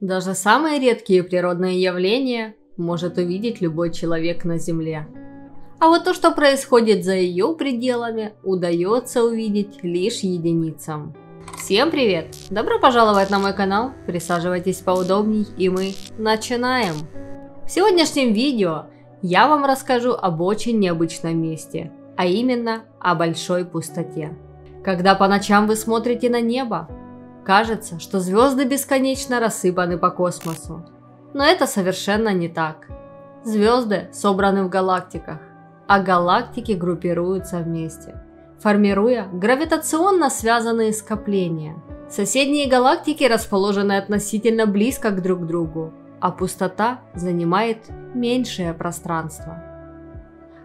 Даже самые редкие природные явления может увидеть любой человек на Земле. А вот то, что происходит за ее пределами, удается увидеть лишь единицам. Всем привет! Добро пожаловать на мой канал, присаживайтесь поудобней и мы начинаем! В сегодняшнем видео я вам расскажу об очень необычном месте, а именно о большой пустоте. Когда по ночам вы смотрите на небо, кажется, что звезды бесконечно рассыпаны по космосу. Но это совершенно не так. Звезды собраны в галактиках, а галактики группируются вместе, формируя гравитационно связанные скопления. Соседние галактики расположены относительно близко к друг другу, а пустота занимает меньшее пространство.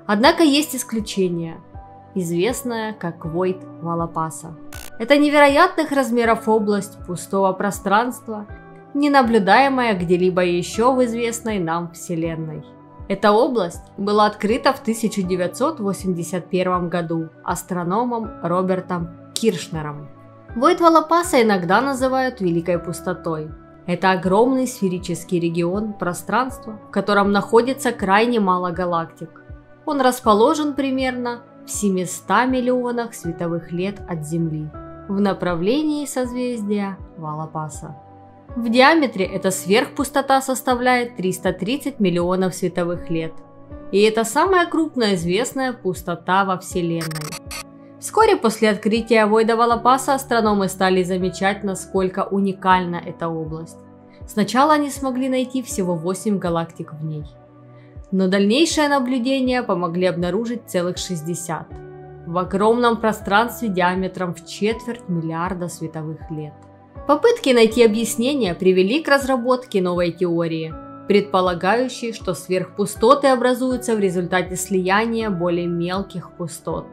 Однако есть исключение, известное как Войт Валапаса. Это невероятных размеров область пустого пространства, не наблюдаемая где-либо еще в известной нам Вселенной. Эта область была открыта в 1981 году астрономом Робертом Киршнером. Войт Валапаса иногда называют Великой Пустотой. Это огромный сферический регион пространства, в котором находится крайне мало галактик. Он расположен примерно в 700 миллионах световых лет от Земли в направлении созвездия Валапаса. В диаметре эта сверхпустота составляет 330 миллионов световых лет. И это самая крупная известная пустота во Вселенной. Вскоре после открытия Войда Валапаса астрономы стали замечать, насколько уникальна эта область. Сначала они смогли найти всего 8 галактик в ней. Но дальнейшие наблюдения помогли обнаружить целых 60 в огромном пространстве диаметром в четверть миллиарда световых лет. Попытки найти объяснение привели к разработке новой теории, предполагающей, что сверхпустоты образуются в результате слияния более мелких пустот.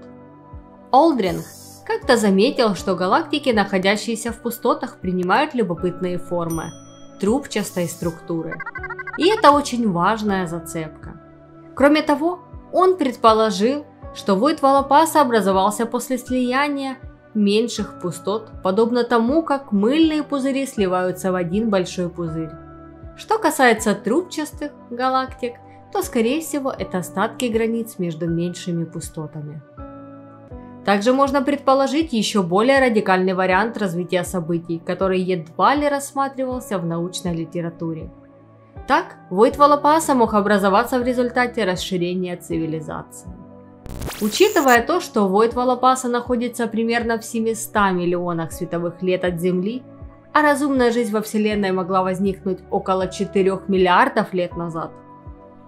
Олдринг как-то заметил, что галактики, находящиеся в пустотах, принимают любопытные формы трубчатой структуры. И это очень важная зацепка. Кроме того, он предположил, что Войт Валапаса образовался после слияния меньших пустот, подобно тому, как мыльные пузыри сливаются в один большой пузырь. Что касается трубчастых галактик, то скорее всего это остатки границ между меньшими пустотами. Также можно предположить еще более радикальный вариант развития событий, который едва ли рассматривался в научной литературе. Так, Войт Валапаса мог образоваться в результате расширения цивилизации. Учитывая то, что Войт Валапаса находится примерно в 700 миллионах световых лет от Земли, а разумная жизнь во Вселенной могла возникнуть около 4 миллиардов лет назад,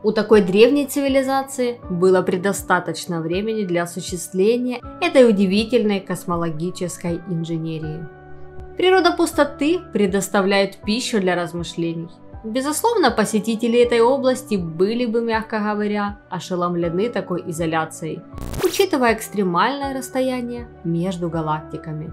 у такой древней цивилизации было предостаточно времени для осуществления этой удивительной космологической инженерии. Природа пустоты предоставляет пищу для размышлений. Безусловно, посетители этой области были бы, мягко говоря, ошеломлены такой изоляцией, учитывая экстремальное расстояние между галактиками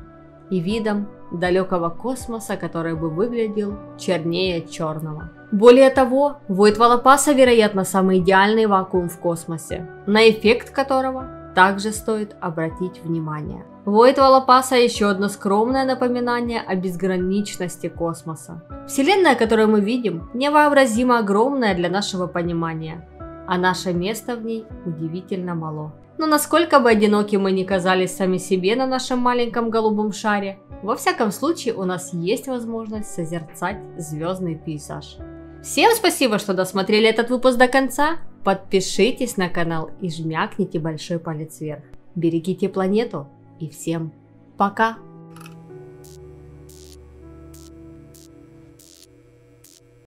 и видом далекого космоса, который бы выглядел чернее черного. Более того, Войт Валапаса, вероятно, самый идеальный вакуум в космосе, на эффект которого также стоит обратить внимание. Войт Валапаса еще одно скромное напоминание о безграничности космоса. Вселенная, которую мы видим, невообразимо огромная для нашего понимания, а наше место в ней удивительно мало. Но насколько бы одиноки мы ни казались сами себе на нашем маленьком голубом шаре, во всяком случае у нас есть возможность созерцать звездный пейзаж. Всем спасибо, что досмотрели этот выпуск до конца. Подпишитесь на канал и жмякните большой палец вверх. Берегите планету и всем пока!